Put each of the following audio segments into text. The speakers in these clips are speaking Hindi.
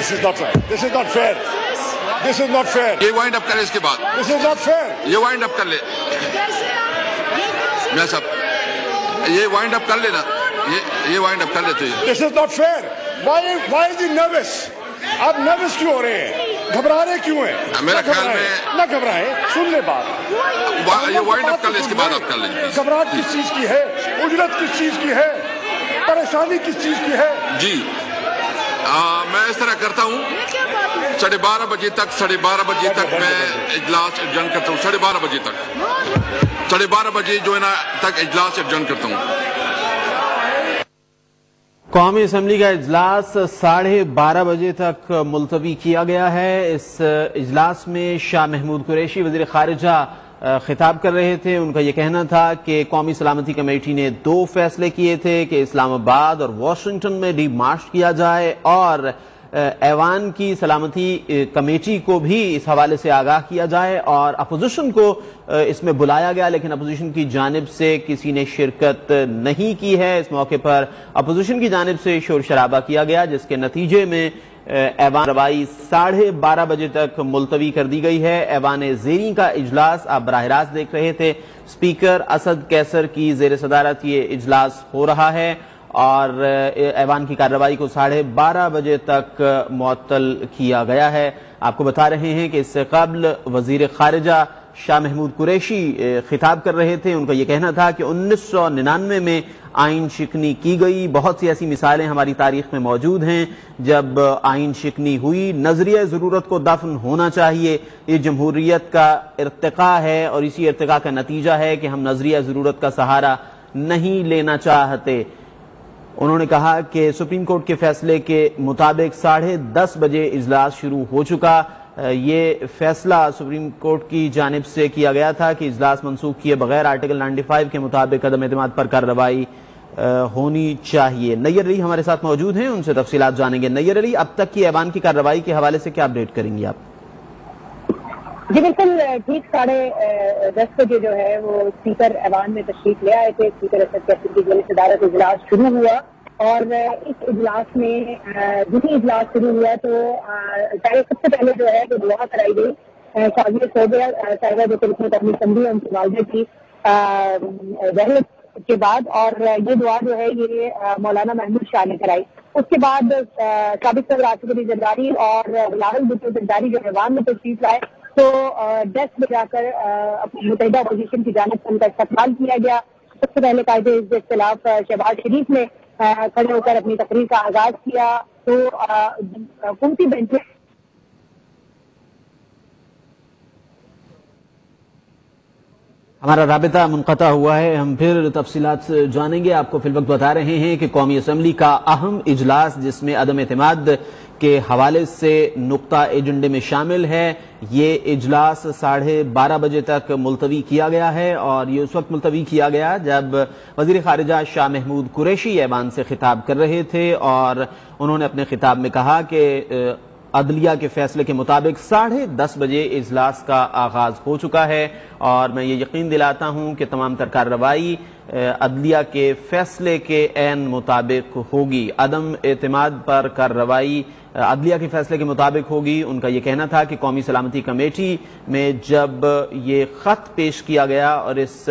This is not right. This is not fair. This is not fair. ये वाइंड अप करे इसके बाद। This is not fair. ये वाइंड अप कर ले। मैं सब ये वाइंड अप कर लेना। ये ये वाइंड अप कर लेते हैं। This is not fair. Why why is he nervous? आप नर्वस क्यों हो रहे हैं? घबरा रहे क्यों हैं? मेरा ना ख्याल में- ना घबराएँ। सुन ले बात। ये वाइंड अप कर ले इसके बाद आप कर लेंगे। घबराहट किस चीज़ की है? उजरत किस चीज़ की है? परेशानी किस चीज़ की है? जी। आ, मैं इस तरह करता हूँ। साढ़े बारह बजे तक साढ़े बारह बजे तक मैं इजलास एडजन करता हूँ। साढ़े बारह बजे तक। साढ़े बारह बजे जो है ना तक इजलास एडजन करता हूँ। कौमी असम्बली का इजलास साढ़े बारह बजे तक मुलतवी किया गया है। इस इजलास में शाह महमूद कुरैशी वज़ीर खारजा खिताब कर रहे थे। उनका यह कहना था कि कौमी सलामती कमेटी ने दो फैसले किए थे कि इस्लामाबाद और वॉशिंगटन में डी मार्च किया जाए और ऐवान की सलामती कमेटी को भी इस हवाले से आगाह किया जाए और अपोजिशन को इसमें बुलाया गया, लेकिन अपोजिशन की जानब से किसी ने शिरकत नहीं की है। इस मौके पर अपोजिशन की जानब से शोर शराबा किया गया, जिसके नतीजे में ऐवान रवाई साढ़े बारह बजे तक मुलतवी कर दी गई है। ऐवान जेरी का इजलास आप बराह रास्त देख रहे थे। स्पीकर असद कैसर की जेर सदारत ये इजलास हो रहा है। और ऐवान की कार्रवाई को साढ़े बारह बजे तक मअतल किया गया है। आपको बता रहे हैं कि इससे कबल वज़ीर खारजा शाह महमूद कुरैशी खिताब कर रहे थे। उनका यह कहना था कि उन्नीस सौ निन्यानवे में आइन शिकनी की गई। बहुत सी ऐसी मिसालें हमारी तारीख में मौजूद हैं। जब आइन शिकनी हुई, नज़रिया ज़रूरत को दफन होना चाहिए। ये जमहूरियत का इरतका है और इसी इरतका का नतीजा है कि हम नज़रिया ज़रूरत का सहारा नहीं लेना चाहते। उन्होंने कहा कि सुप्रीम कोर्ट के फैसले के मुताबिक साढ़े दस बजे इजलास शुरू हो चुका। ये फैसला सुप्रीम कोर्ट की जानब से किया गया था कि इजलास मनसूख किए बगैर आर्टिकल 95 के मुताबिक कदम एतमाद पर कार्रवाई होनी चाहिए। नैयर अली हमारे साथ मौजूद हैं, उनसे तफसीलात जानेंगे। नैयर अली, अब तक की ऐवान की कार्रवाई के हवाले से क्या अपडेट करेंगी आप? जी बिल्कुल ठीक साढ़े दस बजे जो है वो स्पीकर ऐवान में तशरीफ़ ले आए थे। स्पीकर असद कैसर की जल सदारत इजलास शुरू हुआ और इस इजलास में अ, जिस इजलास शुरू हुआ तो पहले सबसे पहले जो है वो दुआ कराई गई। हो गया साहिबा जो खिदमत अपनी समझी उनकी वालदे की रहमत के बाद और ये दुआ जो है ये मौलाना महमूद शाह ने कराई। उसके बाद सबक सदर आसिफ अली जरदारी और बिलावल भुट्टो जरदारी जो ऐवान में तशरीफ़ लाए। तो डेस्क में जाकर अपनी मुतहदा अपोजिशन की जानब से उनका इस्तेमाल किया गया। सबसे पहले कायदे के खिलाफ शहबाज शरीफ ने खड़े होकर अपनी तकरीर का आगाज़ किया। तो कुमती हुकूमती बेंच हमारा रबता मुनता हुआ है। हम फिर तफसीलात से जानेंगे। आपको फिल वक्त बता रहे हैं कि कौमी असम्बली का अहम इजलास, जिसमें अदम अतमाद के हवाले से नुकता एजेंडे में शामिल है, ये इजलास साढ़े बारह बजे तक मुलतवी किया गया है और ये उस वक्त मुलतवी किया गया जब वज़ीर खारजा शाह महमूद कुरैशी ऐवान से खिताब कर रहे थे और उन्होंने अपने खिताब में कहा कि अदलिया के फैसले के मुताबिक साढ़े दस बजे इजलास का आगाज़ हो चुका है और मैं ये यकीन दिलाता हूँ कि तमाम तर कार्रवाई अदलिया के फैसले के एन मुताबिक होगी। अदम एतमाद पर कार्रवाई अदलिया के फैसले के मुताबिक होगी। उनका यह कहना था कि कौमी सलामती कमेटी में जब ये खत पेश किया गया और इस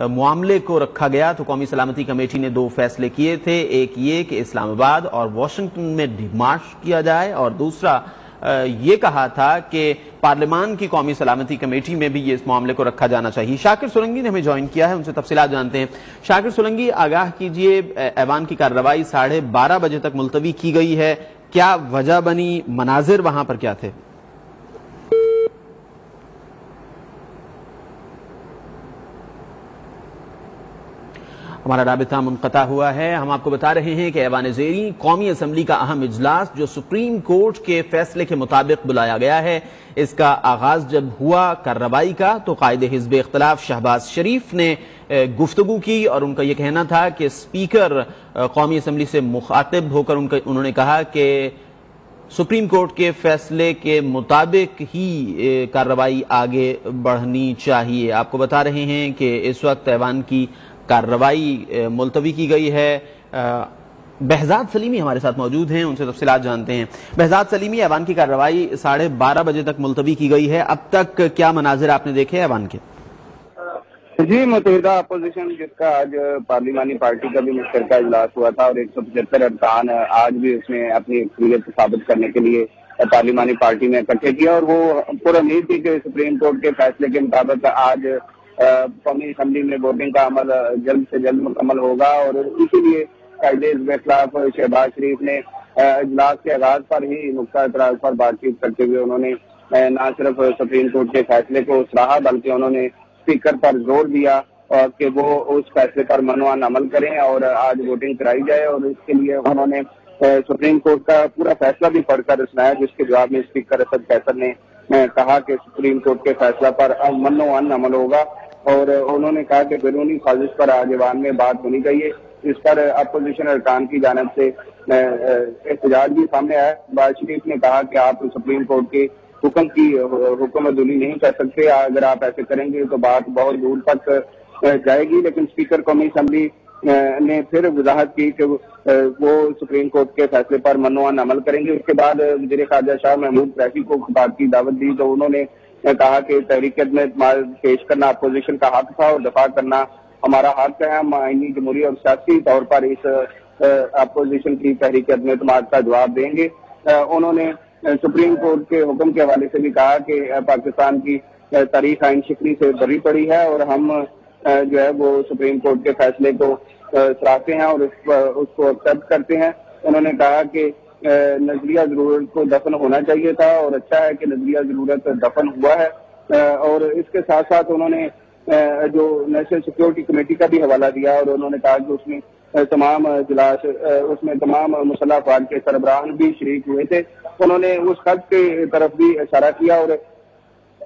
मामले को रखा गया तो कौमी सलामती कमेटी ने दो फैसले किए थे। एक ये कि इस्लामाबाद और वाशिंगटन में डिमार्च किया जाए और दूसरा ये कहा था कि पार्लियामान की कौमी सलामती कमेटी में भी ये इस मामले को रखा जाना चाहिए। शाकिर सुरंगी ने हमें ज्वाइन किया है, उनसे तफसीत जानते हैं। शाकिर सुरंगी, आगाह कीजिए ऐवान की कार्रवाई साढ़े बारह बजे तक मुलतवी की गई है। क्या वजह बनी, मनाजिर वहाँ पर क्या थे? हमारा रबता मुनता हुआ है। हम आपको बता रहे हैं कि ऐवान जेरी कौमी असम्बली का अहम इजलास जो सुप्रीम कोर्ट के फैसले के मुताबिक बुलाया गया है, इसका आगाज़ जब हुआ कार्रवाई का तो कायद हिजब इख्तलाफ शहबाज शरीफ ने गुफ्तगु की और उनका यह कहना था कि स्पीकर कौमी असम्बली से मुखातिब होकर उनका, उन्होंने कहा कि सुप्रीम कोर्ट के फैसले के मुताबिक ही कार्रवाई आगे बढ़नी चाहिए। आपको बता रहे हैं कि इस वक्त ऐवान की कार्रवाई मुलतवी की गई है। बहजाद सलीमी हमारे साथ मौजूद हैं, उनसे तफसीत जानते हैं। बहजाद सलीमी, ऐवान की कार्रवाई साढ़े बारह बजे तक मुलतवी की गई है। अब तक क्या मनाजिर आपने देखे ऐवान के? जी मुतहदा अपोजिशन जिसका आज पार्लिमानी पार्टी का भी मुश्तर इजलास हुआ था और एक सौ पचहत्तर अरकान आज भी उसने अपनी अकलीत साबित करने के लिए पार्लिमानी पार्टी में इकट्ठे किया और वो पूरा उम्मीद थी कि सुप्रीम कोर्ट के फैसले के मुताबिक आज कौमी असम्बली में वोटिंग का अमल, जल्द से जल्द मुकम्मल होगा और इसीलिए कायदे के खिलाफ शहबाज शरीफ ने इजलास के आगाज़ पर ही नुकता इतराज पर बातचीत करते हुए उन्होंने न सिर्फ़ सुप्रीम कोर्ट के फैसले को सराहा, बल्कि उन्होंने स्पीकर पर ज़ोर दिया कि वो उस फैसले पर मनवान अमल करें और आज वोटिंग कराई जाए और इसके लिए उन्होंने सुप्रीम कोर्ट का पूरा फैसला भी पढ़कर सुनाया जिसके जवाब में स्पीकर असद कैसर ने। कहा कि सुप्रीम कोर्ट के फैसला पर मनोवान अमल होगा और उन्होंने कहा कि बैरूनी साजिश पर आज ईवान में बात होनी चाहिए। इस पर अपोजिशन अरकान की जानब से एहतजाज भी सामने आया। बाज शरीफ ने कहा कि आप सुप्रीम कोर्ट के हुक्म की, हुक्म अदुली नहीं कर सकते। अगर आप ऐसे करेंगे तो बात बहुत दूर तक जाएगी, लेकिन स्पीकर कौमी असम्बली ने फिर वजाहत की कि वो सुप्रीम कोर्ट के फैसले पर मनोवान अमल करेंगे। उसके बाद वज़ीर खारजा शाह महमूद कैफी को बात की दावत दी तो उन्होंने कहा कि तहरीकत में पेश करना अपोजिशन का हक था और दफ़ा करना हमारा हक है। हम आइनी जमहूरी और सियासी तौर पर इस अपोजिशन की तहरीक अदम का जवाब देंगे। उन्होंने सुप्रीम कोर्ट के हुक्म के हवाले से भी कहा कि पाकिस्तान की तारीख आइन शिकरी से भरी पड़ी है और हम जो है वो सुप्रीम कोर्ट के फैसले को सराहते हैं और उस, उसको एक्सेप्ट करते हैं। उन्होंने कहा कि नज़रिया ज़रूरत को दफन होना चाहिए था और अच्छा है कि नज़रिया ज़रूरत दफन हुआ है। और इसके साथ साथ उन्होंने जो नेशनल सिक्योरिटी कमेटी का भी हवाला दिया और उन्होंने कहा कि उसमें तमाम इजलास उसमें तमाम अफवाज के सरबराहान भी शरीक हुए थे। उन्होंने उस खत के तरफ़ भी इशारा किया और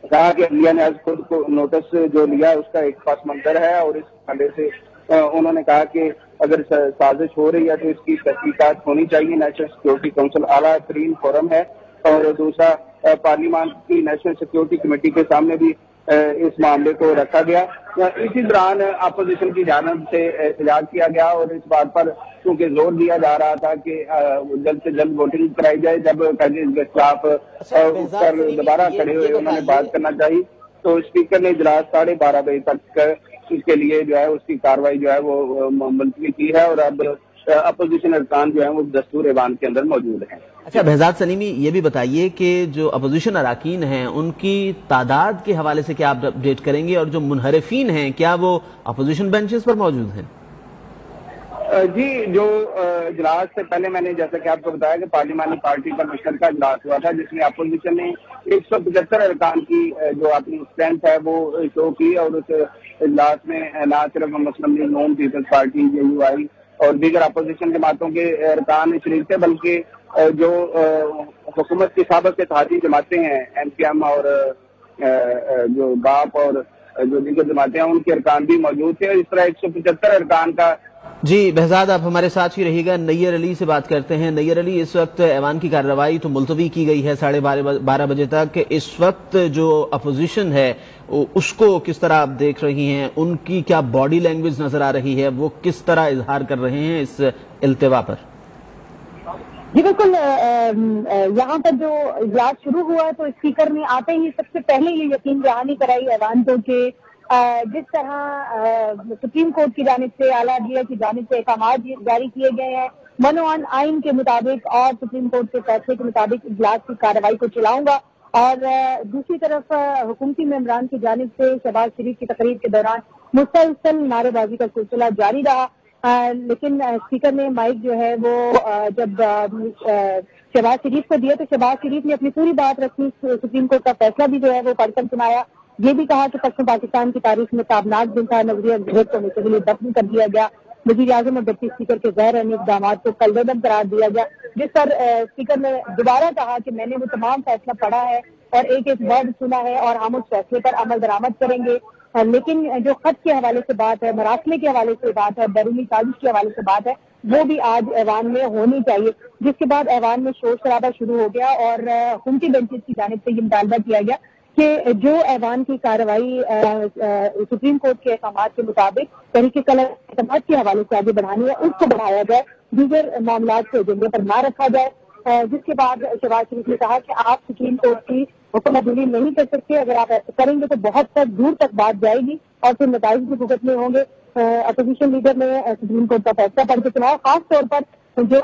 कहा कि इंडिया ने आज खुद को नोटिस जो लिया, उसका एक पास मंत्र है और इस हवाले से उन्होंने कहा कि अगर साजिश हो रही है तो इसकी तहकीकत होनी चाहिए। नेशनल सिक्योरिटी काउंसिल आला तरीन फोरम है और दूसरा पार्लियामान की नेशनल सिक्योरिटी कमेटी के सामने भी इस मामले को रखा गया। इसी दौरान अपोजिशन की जानब से एहतजाज किया गया और इस बात पर क्योंकि ज़ोर दिया जा रहा था कि जल्द से जल्द वोटिंग कराई जाए जब के खिलाफ अच्छा, उस पर दोबारा खड़े हुए उन्होंने बात करना चाहिए तो स्पीकर ने इजलास साढ़े बारह बजे तक इसके लिए जो है उसकी कार्रवाई जो है वो मुलतवी की है और अब अपोजिशन अरकान जो है वो दस्तूर ऐवान के अंदर मौजूद है। अच्छा बहजाद सलीमी ये भी बताइए कि जो अपोजिशन अरकान हैं उनकी तादाद के हवाले से क्या आप अपडेट करेंगे और जो मुनहरफीन हैं क्या वो अपोजिशन बेंचेस पर मौजूद हैं? जी जो इजलास से पहले मैंने जैसा कि आपको बताया कि पार्लिमानी पार्टी का मुश्तर का इजलास हुआ था जिसमें अपोजिशन ने एक सौ पचहत्तर अरकान की जो अपनी स्ट्रेंथ है वो शो की और उस इजलास में न सिर्फ़ Muslim League non peoples Party J you आई और दीगर अपोजिशन जमातों के अरकान शरीक थे बल्कि जो हुकूमत की सबक के इतिहादी जमातें हैं एम पी एम और जो बाप और जो दीगर जमाते हैं, उनके अरकान भी मौजूद थे। इस तरह एक सौ पचहत्तर अरकान का जी बहजाद आप हमारे साथ ही रहिएगा। नैयर अली से बात करते हैं। नैयर अली, इस वक्त ऐवान की कार्रवाई तो मुलतवी की गई है साढ़े बारह बजे तक। इस वक्त जो अपोजिशन है उसको किस तरह आप देख रही हैं? उनकी क्या बॉडी लैंग्वेज नज़र आ रही है? वो किस तरह इजहार कर रहे हैं इस अल्तवा पर? जी, बिल्कुल यहाँ पर जो इजलास शुरू हुआ तो स्पीकर ने आते ही सबसे पहले ये यकीन दहानी कराई ऐवान को कि जिस तरह सुप्रीम कोर्ट की जानब से आला अदलिया की जानब से अहकाम जारी किए गए हैं। मनोअन आइन के मुताबिक और सुप्रीम कोर्ट के फैसले के मुताबिक इजलास की कार्रवाई को चलाऊँगा। और दूसरी तरफ़ हुकूमती मेम्बरान की जानब से शहबाज शरीफ की तकरीर के दौरान मुसलसल नारेबाजी का सिलसिला जारी रहा। आ, लेकिन स्पीकर ने माइक जो है वो जब शहबाज शरीफ को दिया तो शहबाज शरीफ ने अपनी पूरी बात रखी। सुप्रीम कोर्ट का फैसला भी जो है वो पढ़कर सुनाया। ये भी कहा कि पश्चिम पाकिस्तान की तारीख में ताबनाक दिन था नज़रिया घेर को के लिए दफन कर दिया गया। वज़ीर आज़म और डिप्टी स्पीकर के गैर अन्य इकदाम को कलदम करार दिया गया। जिस पर स्पीकर ने दोबारा कहा कि मैंने वो तमाम फैसला पढ़ा है और एक एक वर्ड सुना है और हम उस फैसले पर अमल दरामद करेंगे। लेकिन जो खत के हवाले से बात है, मरासले के हवाले से बात है, बैरूनी साजिश के हवाले से बात है, वो भी आज ऐवान में होनी चाहिए। जिसके बाद ऐवान में शोर शराबा शुरू हो गया और हुमती बेंचेस की जानब से ये मुतालबा किया गया। कि, जो ऐवान की कार्रवाई सुप्रीम कोर्ट के अहकाम के मुताबिक तरीके कल कलर के हवाले से आगे बढ़ानी है, उसको बढ़ाया जाए, दीगर मामला को एजेंडे पर ना रखा जाए। जिसके बाद शहबाज शरीफ ने कहा कि आप सुप्रीम कोर्ट की हुक्म अदली नहीं कर सकते। अगर आप ऐसा करेंगे तो बहुत तक, दूर तक बात जाएगी और फिर नतज भी भुगतने होंगे। अपोजिशन लीडर ने सुप्रीम कोर्ट का फैसला पढ़ के सुनाया। खासतौर पर जो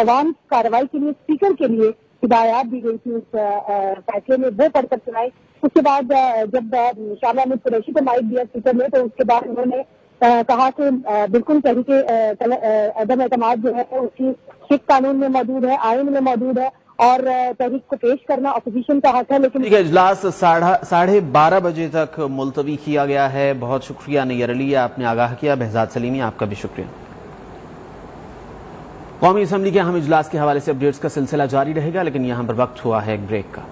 एवान कार्रवाई के लिए, स्पीकर के लिए हिदायत दी गई थी उस फैसले में, वो पढ़कर सुनाई। उसके बाद जब शाह महमूद कुरैशी को माइक दिया स्पीकर ने तो उसके बाद उन्होंने कहा कि बिल्कुल तरीके अदम एतमाद जो है उसकी सिख कानून में मौजूद है आइन में मौजूद है, और तहरीक को पेश करना अपोजिशन का हक है, लेकिन इजलास साढ़े बारह बजे तक मुलतवी किया गया है। बहुत शुक्रिया नैयर अली आपने आगाह किया। बहजाद सलीमी, आपका भी शुक्रिया। कौमी असम्बली के अहम इजलास के हवाले से अपडेट्स का सिलसिला जारी रहेगा, लेकिन यहाँ पर वक्त हुआ है एक ब्रेक का।